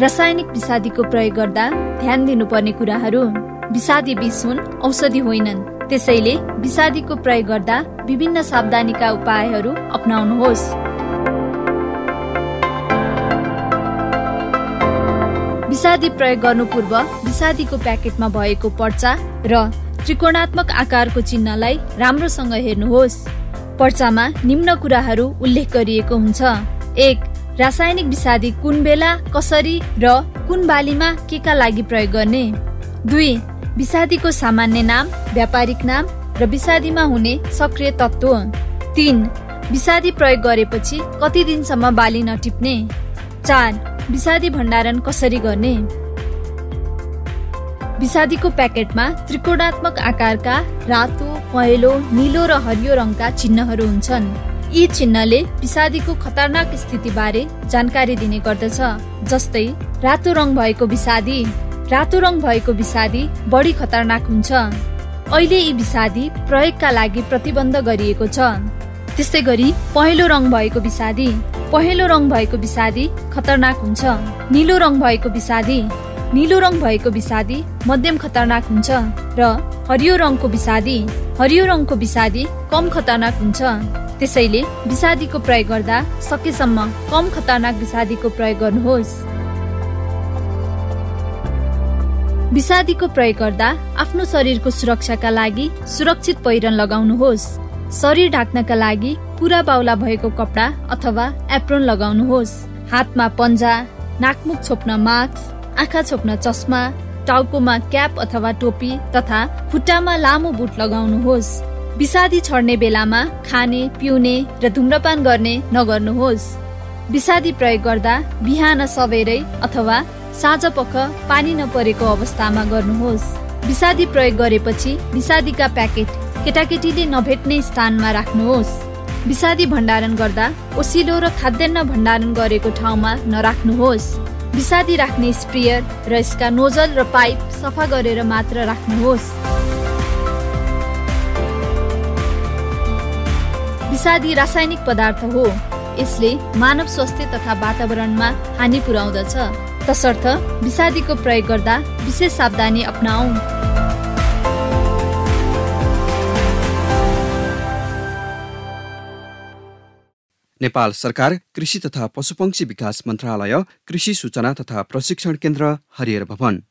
रासायनिक विषादीको प्रयोग गर्दा ध्यान दिनुपर्ने कुराहरू विषादी विष हुन् औषधि होइनन्। त्यसैले विषादीको प्रयोग गर्दा विभिन्न सावधानीका उपायहरू अप्नाउनुहोस्। विषादी प्रयोग गर्नु पूर्व विषादीको प्याकेटमा भएको पर्चा र त्रिकोणात्मक आकारको चिन्हलाई राम्रोसँग हेर्नुहोस्। पर्चामा निम्न कुराहरू उल्लेख गरिएको हुन्छ। एक रासायनिक विषादी कुन बेला कसरी र कुन बालीमा के का लागि प्रयोग गर्ने? दुई विषादीको सामान्य नाम व्यापारिक नाम र विषादीमा हुने सक्रिय तत्व तिन विषादी प्रयोग गरेपछि कति दिनसम्म बाली नटिप्ने? चार विषादी भण्डारण कसरी गर्ने? विषादीको प्याकेटमा त्रिकोणात्मक आकारका रातो पहेँलो निलो र हरियो रङका चिन्हहरू हुन्छन्। यी चिन्हले विषादीको खतरनाक स्थितिबारे जानकारी दिने गर्दछ जस्तै रातो रङ भएको विषादी। रातो रङ भएको विषादी बढी खतरनाक हुन्छ। अहिले यी विषादी प्रयोगका लागि प्रतिबन्ध गरिएको छ। त्यस्तै गरी पहेँलो रङ भएको विषादी। पहेँलो रङ भएको विषादी खतरनाक हुन्छ। निलो रङ भएको विषादी। निलो रङ भएको विषादी मध्यम खतरनाक हुन्छ र हरियो रङको विषादी। हरियो रङको विषादी कम खतरनाक हुन्छ। त्यसैले विषादीको प्रयोग गर्दा सकेसम्म कम खतरनाक विषादीको प्रयोग गर्नुहोस्। विषादीको प्रयोग गर्दा आफ्नो शरीरको सुरक्षाका लागि सुरक्षित पहिरन लगाउनुहोस्। शरीर ढाक्नका लागि पुरा बाउला भएको कपडा अथवा एप्रोन लगाउनुहोस्। हातमा पन्जा नाकमुख छोप्न मास्क आँखा छोप्न चस्मा टाउकोमा क्याप अथवा टोपी तथा खुट्टामा लामो बुट लगाउनुहोस्। विषादी छड्ने बेलामा खाने पिउने र धुम्रपान गर्ने नगर्नुहोस्। विषादी प्रयोग गर्दा बिहान सबेरै अथवा साँझ पख पानी नपरेको अवस्थामा गर्नुहोस्। विषादी प्रयोग गरेपछि विषादीका प्याकेट केटाकेटीले नभेट्ने स्थानमा राख्नुहोस्। विषादी भण्डारण गर्दा ओसिलो र खाद्यान्न भण्डारण गरेको ठाउँमा नराख्नुहोस्। विषादी राख्ने स्प्रेयर र यसका नोजल र पाइप सफा गरेर मात्र राख्नुहोस्। विषादी रासायनिक पदार्थ हो। यसले मानव स्वास्थ्य तथा वातावरणमा हानि पुर्याउँदछ। तसर्थ विषादीको प्रयोग गर्दा विशेष सावधानी अप्नाऊ नेपाल सरकार कृषि तथा पशुपक्षी विकास मन्त्रालय कृषि सूचना तथा प्रशिक्षण केन्द्र हरिहर भवन।